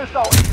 missile